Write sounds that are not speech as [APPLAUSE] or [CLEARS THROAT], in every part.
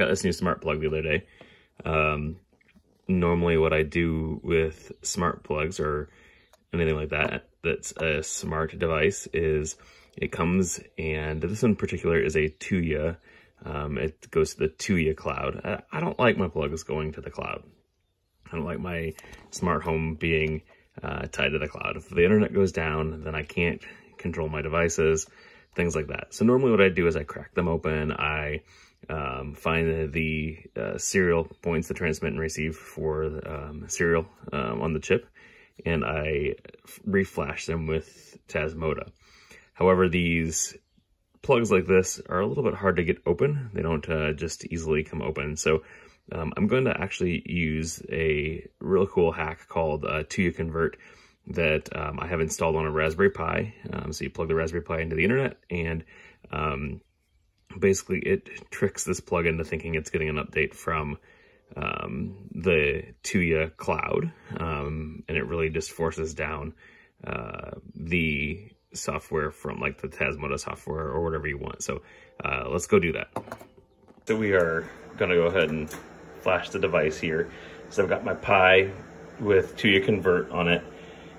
got this new smart plug the other day. Um, normally what I do with smart plugs or anything like that that's a smart device is it comes and this one in particular is a Tuya. Um, it goes to the Tuya cloud. I, I, don't like my plugs going to the cloud. I don't like my smart home being uh, tied to the cloud. If the internet goes down, then I can't control my devices, things like that. So normally what I do is I crack them open. I um, find the uh, serial points to transmit and receive for um, serial um, on the chip, and I reflash them with Tasmota. However, these plugs like this are a little bit hard to get open. They don't uh, just easily come open. So um, I'm going to actually use a real cool hack called uh, Tuya Convert that um, I have installed on a Raspberry Pi. Um, so you plug the Raspberry Pi into the internet and um, basically it tricks this plug into thinking it's getting an update from um, the Tuya cloud, um, and it really just forces down uh, the software from like the Tasmota software or whatever you want. So uh, let's go do that. So we are gonna go ahead and flash the device here. So I've got my Pi with Tuya Convert on it,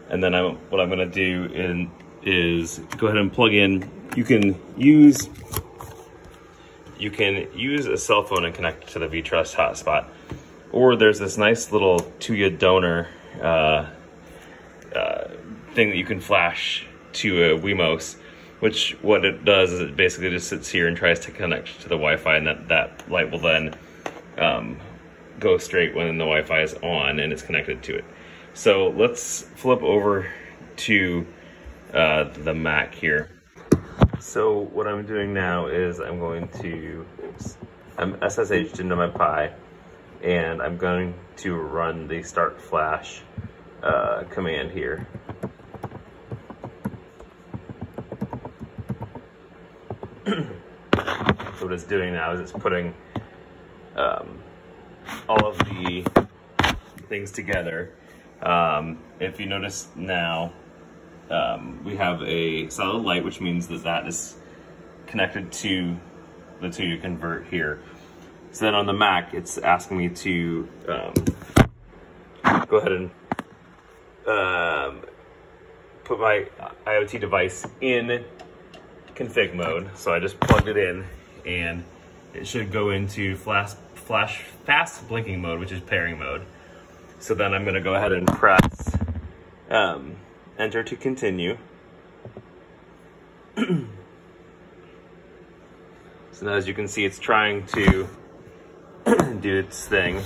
and then I'm, what I'm gonna do in, is go ahead and plug in. You can use you can use a cell phone and connect to the VTrust hotspot. Or there's this nice little Tuya donor uh, uh, thing that you can flash to a Wemos, which what it does is it basically just sits here and tries to connect to the Wi-Fi and that, that light will then um, go straight when the Wi-Fi is on and it's connected to it. So let's flip over to uh, the Mac here. So what I'm doing now is I'm going to, I'm SSH'd into my Pi, and I'm going to run the start flash uh, command here. [CLEARS THROAT] so what it's doing now is it's putting um, all of the things together. Um, if you notice now, um, we have a solid light, which means that that is connected to the Tuya convert here. So then on the Mac, it's asking me to um, go ahead and um, put my IoT device in config mode. So I just plugged it in and it should go into flash, flash fast blinking mode, which is pairing mode. So then I'm gonna go ahead and press um, enter to continue. [CLEARS THROAT] so now as you can see, it's trying to [CLEARS THROAT] do its thing.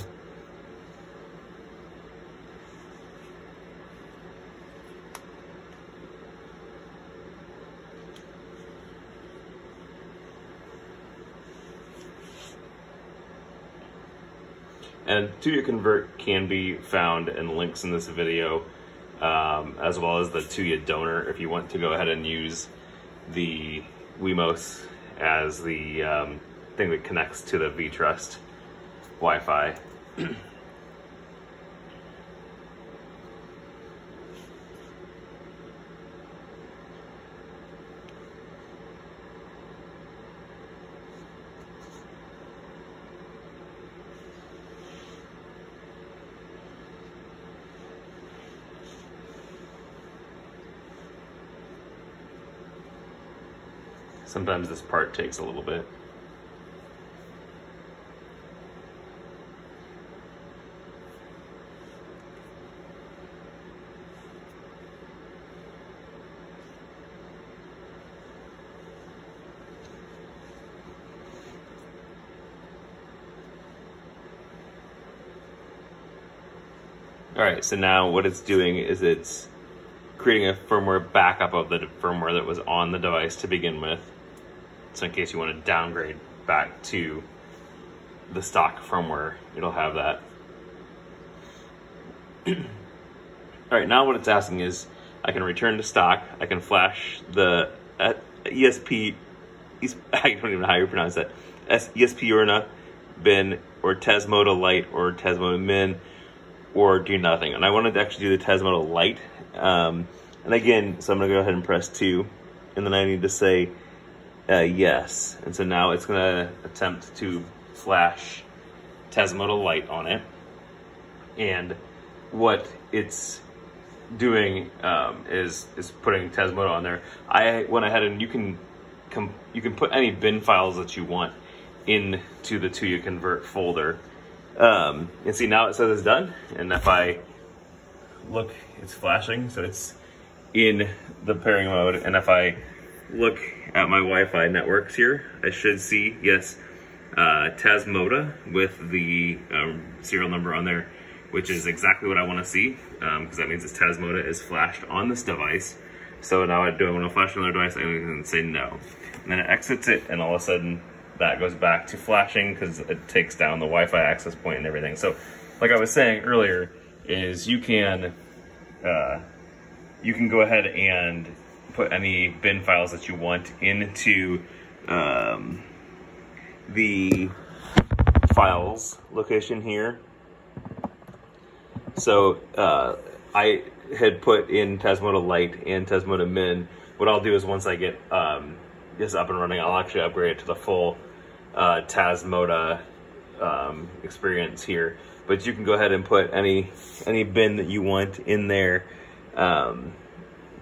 And Tuya Convert can be found in links in this video um, as well as the Tuya donor if you want to go ahead and use the Wemos as the um, thing that connects to the VTrust Wi-Fi. [CLEARS THROAT] Sometimes this part takes a little bit. All right, so now what it's doing is it's creating a firmware backup of the firmware that was on the device to begin with. So in case you want to downgrade back to the stock firmware, it'll have that. [CLEARS THROAT] All right, now what it's asking is I can return to stock. I can flash the uh, ESP, [LAUGHS] I don't even know how you pronounce that, ESPurna bin or Tasmota Lite or Tasmota Min or do nothing. And I wanted to actually do the Tasmota Lite. Um, and again, so I'm going to go ahead and press 2. And then I need to say uh, yes. And so now it's going to attempt to flash Tasmota Lite on it. And what it's doing um, is is putting Tasmota on there. I went ahead and you can you can put any bin files that you want into the Tuya convert folder. Um, and see now it says it's done. And if I look, it's flashing, so it's in the pairing mode. And if I look at my Wi-Fi networks here, I should see yes, uh, Tasmota with the um, serial number on there which is exactly what I want to see, because um, that means this Tasmota is flashed on this device. So now I do I want to flash another device, I can say no. And then it exits it, and all of a sudden that goes back to flashing because it takes down the Wi-Fi access point and everything. So, like I was saying earlier, is you can uh, you can go ahead and put any bin files that you want into um, the files location here so uh, I had put in Tasmota Lite and Tasmota Min. What I'll do is once I get um, this up and running, I'll actually upgrade it to the full uh, Tasmota um, experience here. But you can go ahead and put any any bin that you want in there um,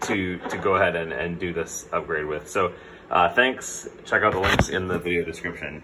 to to go ahead and, and do this upgrade with. So uh, thanks. Check out the links in the video description.